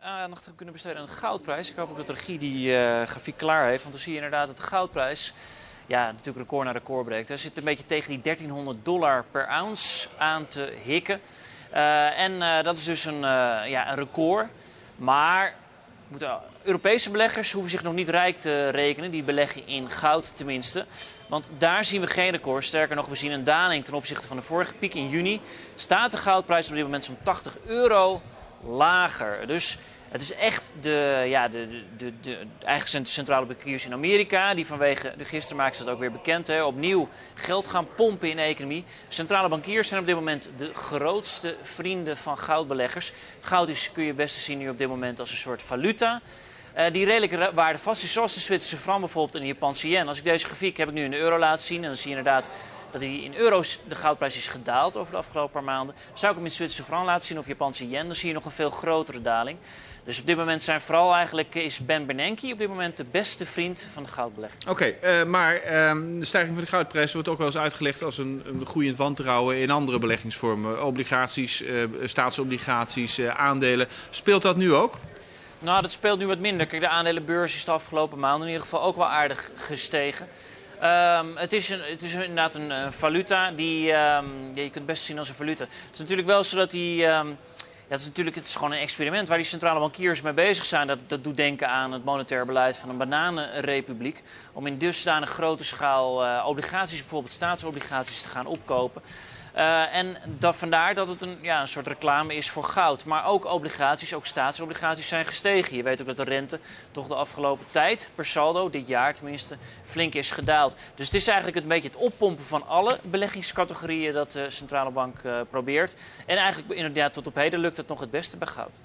aandacht kunnen besteden aan de goudprijs. Ik hoop ook dat de regie die eh, grafiek klaar heeft. Want dan zie je inderdaad dat de goudprijs ja, natuurlijk record na record breekt. Hij zit een beetje tegen die 1300 dollar per ounce aan te hikken. Uh, en dat is dus een, ja, een record. Maar moeten, Europese beleggers hoeven zich nog niet rijk te rekenen. Die beleggen in goud tenminste. Want daar zien we geen record. Sterker nog, we zien een daling ten opzichte van de vorige piek in juni. Staat de goudprijs op dit moment zo'n 80 euro lager. Dus het is echt de, ja, de, de, de, de eigen centrale bankiers in Amerika. Die vanwege, de gisteren maakten ze dat ook weer bekend, hè, opnieuw geld gaan pompen in de economie. Centrale bankiers zijn op dit moment de grootste vrienden van goudbeleggers. Goud is, kun je het beste zien nu op dit moment als een soort valuta. Uh, die redelijke waarde vast is, zoals de Zwitserse frank bijvoorbeeld en de Japanse yen. Als ik deze grafiek heb ik nu in de euro laten zien, en dan zie je inderdaad dat hij in euro's de goudprijs is gedaald over de afgelopen paar maanden. Zou ik hem in Zwitserse frank laten zien of Japanse yen, dan zie je nog een veel grotere daling. Dus op dit moment zijn vooral eigenlijk, is Ben Bernanke op dit moment de beste vriend van de goudbelegger. Oké, okay, uh, maar uh, de stijging van de goudprijs wordt ook wel eens uitgelegd als een, een groeiend wantrouwen in andere beleggingsvormen. Obligaties, uh, staatsobligaties, aandelen. Speelt dat nu ook? Nou, dat speelt nu wat minder. Kijk, de aandelenbeurs is de afgelopen maanden in ieder geval ook wel aardig gestegen. Um, het, is een, het is inderdaad een, een valuta die um, ja, je kunt het best zien als een valuta. Het is natuurlijk wel zo dat die. Um, ja, het is natuurlijk het is gewoon een experiment waar die centrale bankiers mee bezig zijn. Dat, dat doet denken aan het monetair beleid van een bananenrepubliek. Om in dusdanig grote schaal uh, obligaties, bijvoorbeeld staatsobligaties, te gaan opkopen. Uh, en dat, vandaar dat het een, ja, een soort reclame is voor goud. Maar ook obligaties, ook staatsobligaties zijn gestegen. Je weet ook dat de rente toch de afgelopen tijd, per saldo, dit jaar tenminste, flink is gedaald. Dus het is eigenlijk een beetje het oppompen van alle beleggingscategorieën dat de centrale bank uh, probeert. En eigenlijk inderdaad tot op heden lukt het nog het beste bij goud.